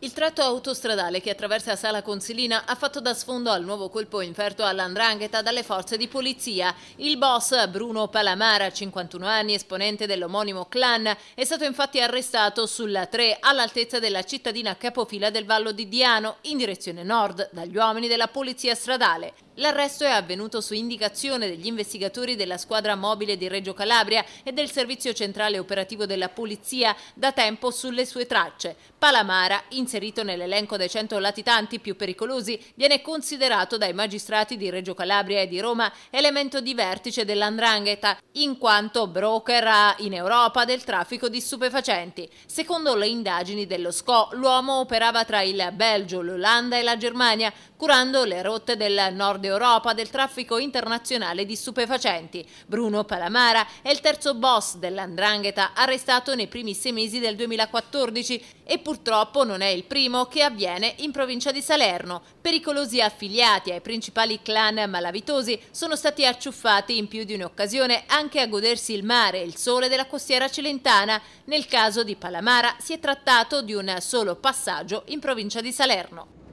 Il tratto autostradale che attraversa Sala Consilina ha fatto da sfondo al nuovo colpo inferto all'andrangheta dalle forze di polizia. Il boss Bruno Palamara, 51 anni, esponente dell'omonimo clan, è stato infatti arrestato sulla 3 all'altezza della cittadina capofila del Vallo di Diano, in direzione nord, dagli uomini della polizia stradale. L'arresto è avvenuto su indicazione degli investigatori della squadra mobile di Reggio Calabria e del servizio centrale operativo della polizia da tempo sulle sue tracce. Palamara, inserito nell'elenco dei 100 latitanti più pericolosi, viene considerato dai magistrati di Reggio Calabria e di Roma elemento di vertice dell'andrangheta, in quanto broker in Europa del traffico di stupefacenti. Secondo le indagini dello SCO, l'uomo operava tra il Belgio, l'Olanda e la Germania, curando le rotte del nord Europa del traffico internazionale di stupefacenti. Bruno Palamara è il terzo boss dell'andrangheta arrestato nei primi sei mesi del 2014 e purtroppo non è il primo che avviene in provincia di Salerno. Pericolosi affiliati ai principali clan malavitosi sono stati acciuffati in più di un'occasione anche a godersi il mare e il sole della costiera cilentana. Nel caso di Palamara si è trattato di un solo passaggio in provincia di Salerno.